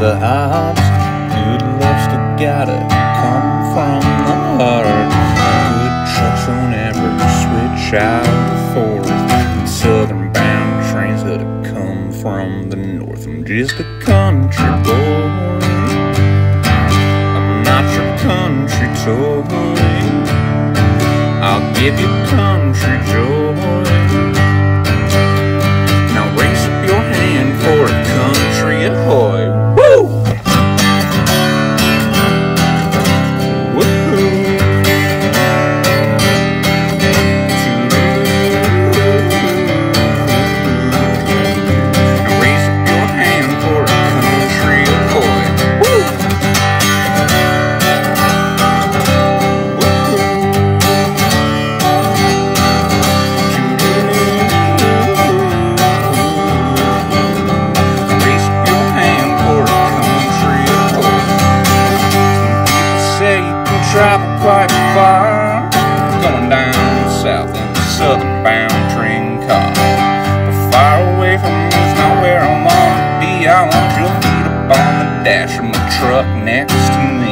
the hops. Good love's gotta come from the heart. Good trucks don't ever switch out the fourth. Southern bound trains that come from the north. I'm just a country boy. I'm not your country toy. I'll give you country joy. Travel quite far. Going down south in a southern bound train car. But far away from me's not where I wanna be I want your feet up on the dash of my truck next to me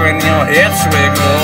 when your